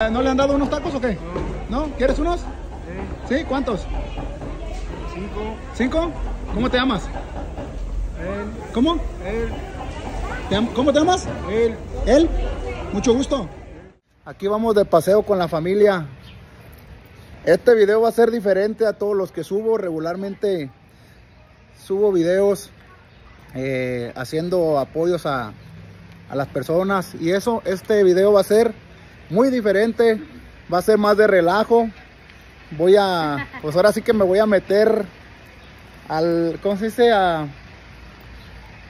¿No le han dado unos tacos o qué? ¿No? ¿Quieres unos? ¿Sí? ¿Cuántos? Cinco. ¿Cinco? ¿Cómo te llamas? Él. ¿Cómo? Él. ¿Te am- ¿Cómo te llamas? Él. ¿Él? Mucho gusto. Aquí vamos de paseo con la familia. Este video va a ser diferente a todos los que subo. Regularmente subo videos eh, haciendo apoyos a, a las personas. Y eso, este video va a ser muy diferente. Va a ser más de relajo. Voy a, pues ahora sí que me voy a meter al, ¿cómo se dice? A,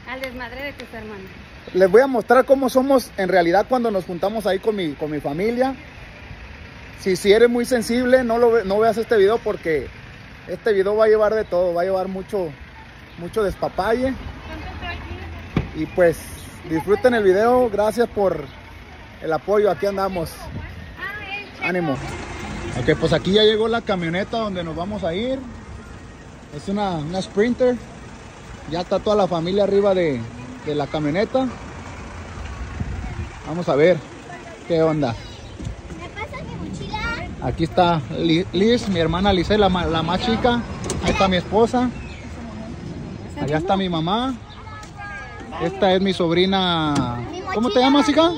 Al desmadre de tus hermanos. les voy a mostrar cómo somos en realidad cuando nos juntamos ahí con mi, con mi familia. Si, si eres muy sensible, no, lo, no veas este video porque este video va a llevar de todo, va a llevar mucho, mucho despapalle. Y pues disfruten el video, gracias por el apoyo, aquí andamos. Ánimo. Ok, pues aquí ya llegó la camioneta donde nos vamos a ir. Es una, una Sprinter. Ya está toda la familia arriba de, de la camioneta. Vamos a ver qué onda. ¿Me pasas mi mochila? Aquí está Li- Liz, mi hermana Liz, la, la más chica. Ahí está mi esposa. Allá está mi mamá. Esta es mi sobrina. ¿Cómo te llamas, hija?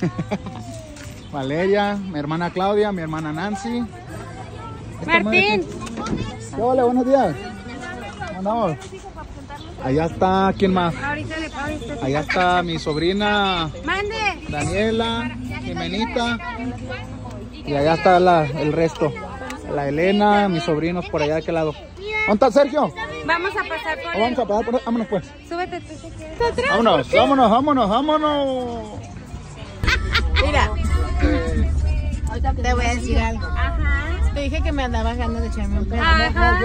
Valeria. Mi hermana Claudia, mi hermana Nancy. Martín. que- ¿Qué hola? Buenos días. ¿Cómo andamos? Allá está, ¿quién más? Allá está mi sobrina Mande. Daniela, Jimenita. Y allá está la- el resto. La Elena, mis sobrinos por allá de aquel lado. ¿Dónde está Sergio? Vamos a pasar por ¿O vamos a parar por Vámonos pues. Súbete tú si quieres. Vámonos, vámonos, vámonos, vámonos. Mira, te voy a decir algo. Ajá. Te dije que me andaba ganando de echarme un pedo. Ajá.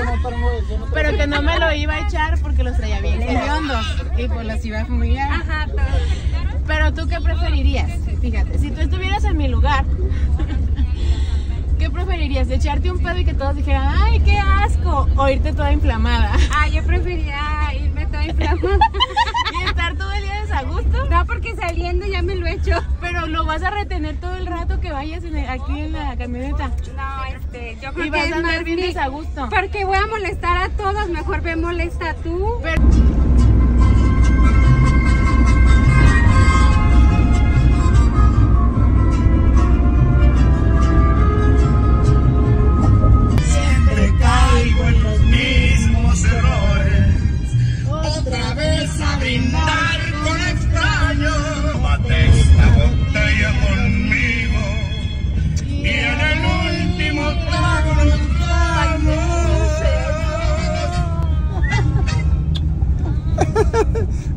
Pero que no me lo iba a echar porque los traía bien hediondos. Y pues los iba a fumigar. Ajá. todo. Pero tú qué preferirías? Fíjate, si tú estuvieras en mi lugar, ¿qué preferirías? ¿Echarte un pedo y que todos dijeran, ay, qué asco? O irte toda inflamada. Ah, yo prefería irme toda inflamada. Y estar todo el día desagusto. No, porque saliendo ya me lo he hecho. Pero lo vas a retener todo el rato que vayas en el- aquí en la camioneta. No, este, yo creo Y que vas es a andar más bien desagusto. Porque voy a molestar a todos, mejor ve molesta tú. Pero-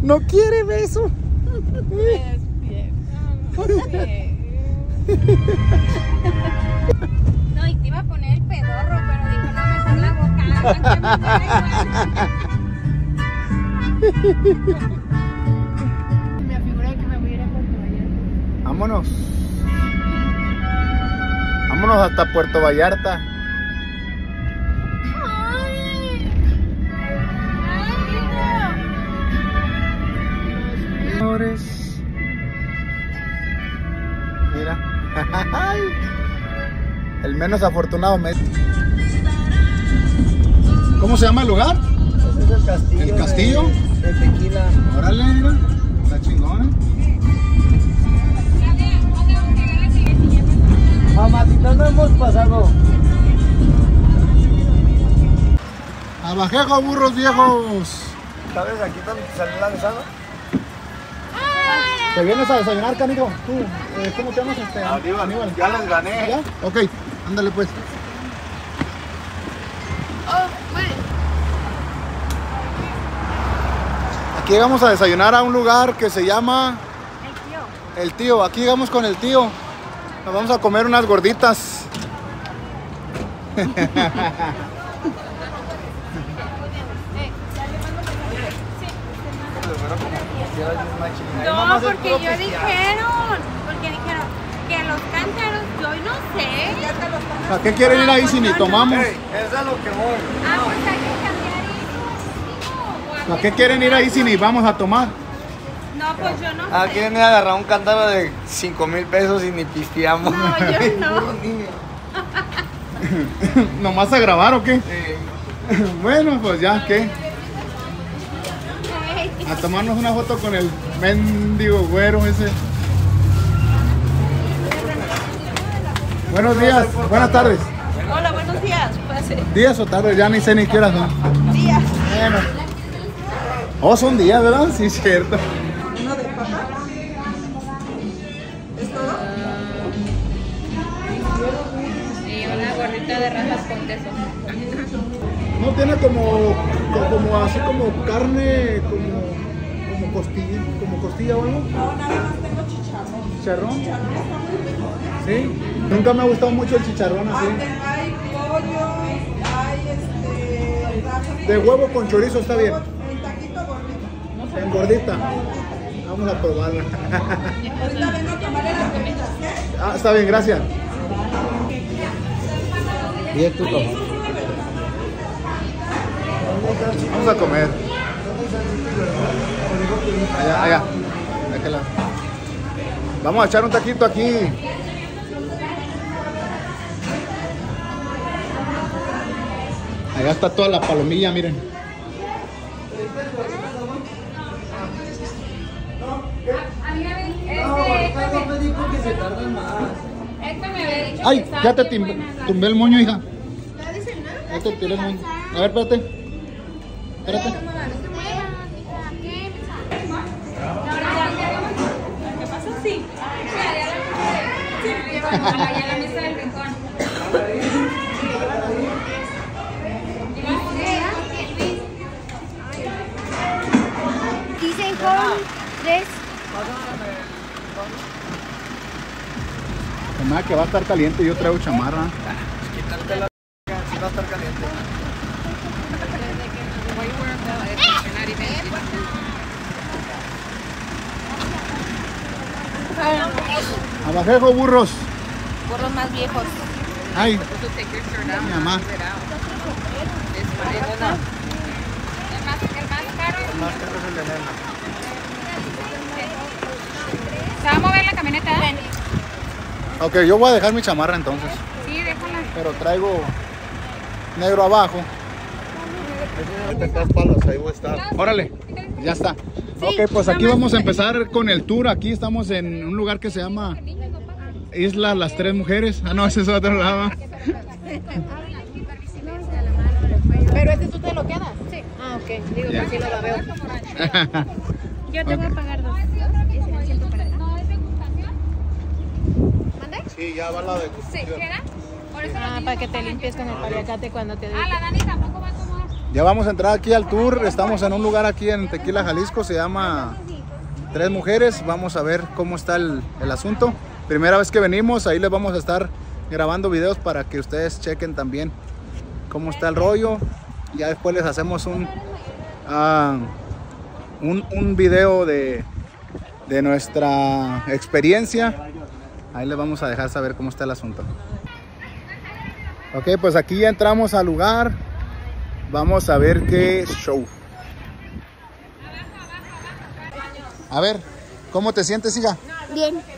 No quiere beso. No, y te iba a poner el pedorro, pero dijo, no, mejor la boca. Me figura que me voy a ir a Puerto Vallarta. Vámonos. Vámonos hasta Puerto Vallarta. Señores. Mira. El menos afortunado mes. ¿Cómo se llama el lugar? Este es el castillo. ¿El castillo? De, de tequila. Órale, mira. Está chingón. ¿eh? Mamacita, no hemos pasado. Abajejo, burros viejos. ¿Sabes aquí dónde salió la? ¿Te vienes a desayunar, canijo? Tú, eh, ¿cómo te llamas? Este, Aníbal, ya les gané. ¿Ya? Ok, ándale pues. Aquí llegamos a desayunar a un lugar que se llama El Tío. Aquí llegamos con el tío. Nos vamos a comer unas gorditas. No, porque yo dijeron, porque dijeron que los cántaros, yo no sé. ¿A qué quieren ir ahí si ni tomamos? Ey, es a lo que voy. Ah, pues hay que cambiar eso. ¿A qué quieren ir ahí si ni vamos a tomar? No, pues yo no Aquí sé. viene a agarrar un cántaro de 5 mil pesos y ni pisteamos. No, yo no. ¿Nomás a grabar o qué? bueno, pues ya, ¿qué? A tomarnos una foto con el mendigo güero ese. Buenos días, buenas tardes. Hola, buenos días. Pase. Días o tardes, ya ni sé ni qué horas son. Días. Bueno. Oh, son días, ¿verdad? Sí, cierto. ¿Uno de papa? ¿Es todo? Y una gordita de rajas con queso. No tiene como, co- como así como carne, como costilla, como costilla o algo. No, nada más tengo chicharrón. ¿Chicharrón? Sí. Nunca me ha gustado mucho el chicharrón así. Hay, hay pollo, hay este. De huevo con chorizo está bien. El taquito gordito. En gordita. Vamos a probarla. Ahorita vengo a tomarle las bebidas, ¿qué? Ah, está bien, gracias. Y esto Vamos a comer. Allá, allá. Vamos a echar un taquito aquí. Allá está toda la palomilla, miren. Ay, ya te tumbé el moño, hija. Ya te tiré el moño. A ver, espérate. Espérate. ¿Qué pasó? Sí. La mesa del rincón. Dicen con tres. Nada que va a estar caliente, yo traigo chamarra. Si va a estar caliente. Abajejo, burros. Burros más viejos. Ay, mi mamá. Más caro es el de nena. ¿Se va a mover la camioneta? Ok, yo voy a dejar mi chamarra entonces. Sí, déjala. Pero traigo negro abajo. ahí voy a estar. Órale, ya está. Ok, pues aquí vamos a empezar con el tour. Aquí estamos en un lugar que se llama Isla Las Tres Mujeres. Ah, no, ese es otro lado. Pero este tú te lo quedas. Sí. Ah, ok. Digo, que sí lo veo. Yo te voy a pagar dos. Sí, ya va la de. ¿Sí? ¿Queda? Por eso Ah, para que te limpies con el paliacate cuando te Ah, la Dani tampoco va a tomar. Ya vamos a entrar aquí al tour. Estamos en un lugar aquí en Tequila, Jalisco. Se llama Tres Mujeres. Vamos a ver cómo está el, el asunto. Primera vez que venimos, ahí les vamos a estar grabando videos para que ustedes chequen también cómo está el rollo. Ya después les hacemos un, ah, un, un video de, de nuestra experiencia. Ahí les vamos a dejar saber cómo está el asunto. Ok, pues aquí ya entramos al lugar. Vamos a ver qué show. A ver, ¿cómo te sientes, hija? Bien.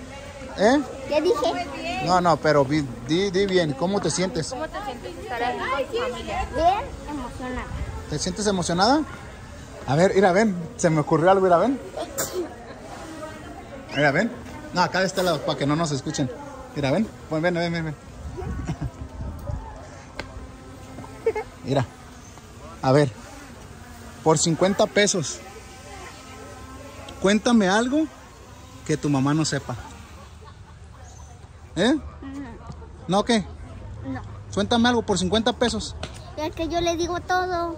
¿Eh? Ya dije. No, no, pero di, di bien, ¿cómo te sientes? ¿Cómo te sientes estar aquí con tu familia? Bien emocionada. ¿Te sientes emocionada? A ver, mira, ven, se me ocurrió algo, mira, ven. Mira, ven. No, acá de este lado, para que no nos escuchen. Mira, ven, ven, ven, ven, ven. ven. Mira, a ver, por 50 pesos, cuéntame algo que tu mamá no sepa. ¿Eh? ¿No qué? No. Cuéntame algo por 50 pesos. Ya que yo le digo todo.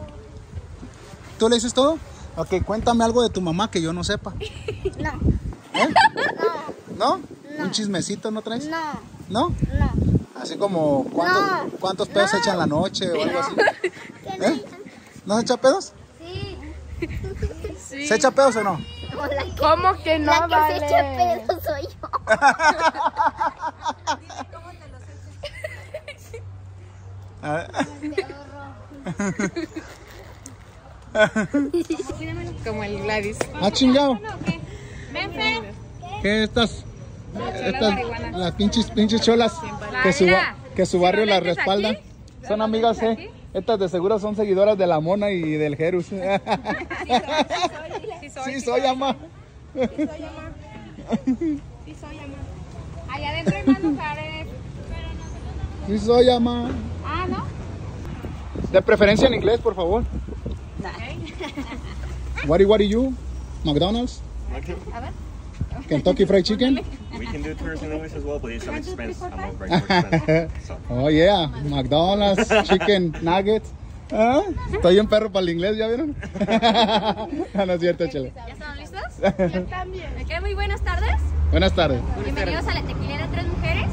¿Tú le dices todo? Ok, cuéntame algo de tu mamá que yo no sepa. No. ¿Eh? No. ¿No? ¿Un chismecito no traes? No. ¿No? No. Así como cuántos, No. cuántos pedos se No. echan la noche o algo así. ¿Qué ¿Eh? ¿No se echa pedos? Sí. ¿Se echa pedos o no? La que, ¿Cómo que no, la que vale? se echa pedo soy yo. Ah, Como el Gladys. Ah, chingado. ¿Qué estas? Estas, las pinches, pinches cholas que su, que su barrio las metes respalda. aquí, Son amigas, ¿eh? Estas de seguro son seguidoras de la Mona y del Jerus. Sí soy. Sí, soy ama. Allá adentro hay más lugares. Sí, soy ama. Ah, ¿no? De preferencia en inglés, por favor. What what you? McDonald's? Kentucky Fried Chicken? We can do tours in English as well, but it's some expense. I'm not very more expensive. So. Oh yeah, McDonald's Chicken Nuggets. ¿Ah? Estoy en perro para el inglés, ¿ya vieron? No es cierto, chela. ¿Ya están listos? Yo también. Muy buenas tardes. Buenas tardes. Bienvenidos a la tequilera Tres Mujeres.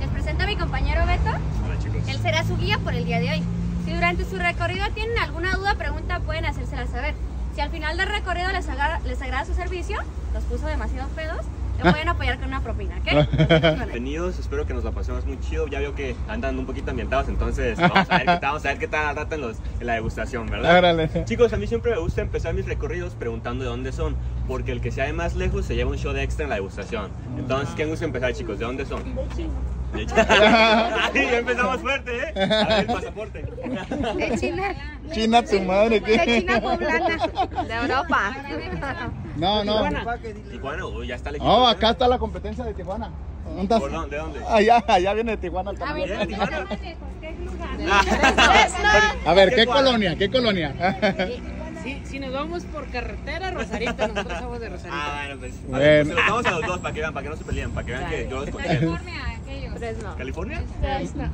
Les presento a mi compañero Beto. Hola chicos. Él será su guía por el día de hoy. Si durante su recorrido tienen alguna duda, pregunta, pueden hacérsela saber. Si al final del recorrido les agrada, les agrada su servicio, los puso demasiado pedos, pueden apoyar con una propina, ¿ok? Bienvenidos, espero que nos la pasemos muy chido. Ya veo que andan un poquito ambientados, entonces vamos a ver qué tal, vamos a ver qué tal al rato en, los, en la degustación, ¿verdad? Órale. Chicos, a mí siempre me gusta empezar mis recorridos preguntando de dónde son, porque el que sea de más lejos se lleva un show de extra en la degustación. Entonces, ¿quién gusta empezar, chicos? ¿De dónde son? De China. Ay, ya empezamos fuerte, ¿eh? A ver el pasaporte. De China. China tu madre, De ¿qué? China poblana. De Europa. No, no. Tijuana, uy, ya está el Oh, acá está la competencia de Tijuana. ¿Dónde? ¿Por dónde? ¿De dónde? Allá, allá viene de Tijuana A ver, ¿De Tijuana? A ver, ¿qué colonia? ¿Qué colonia? Si, si nos vamos por carretera, Rosarito, nosotros somos de Rosarito. Ah, bueno, pues. Bueno. A ver, pues se los damos a los dos para que vean, para que no se peleen, para que vean que yo los conozco. California.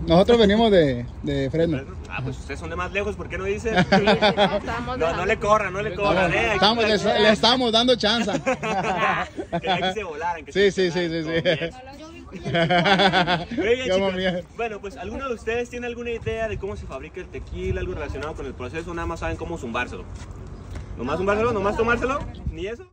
Nosotros venimos de, de Fresno. Ah, pues ustedes son de más lejos, ¿por qué no dicen? No, no le corran, no le corran, eh. Estamos, le, le estamos dando chance. Que se volaran. que Sí, se sí, sí, sí, volaran, sí. todo bien. Bueno, pues ¿alguno de ustedes tiene alguna idea de cómo se fabrica el tequila, algo relacionado con el proceso? Nada más saben cómo zumbárselo. ¿Nomás zumbárselo? ¿Nomás tomárselo? ¿Ni eso?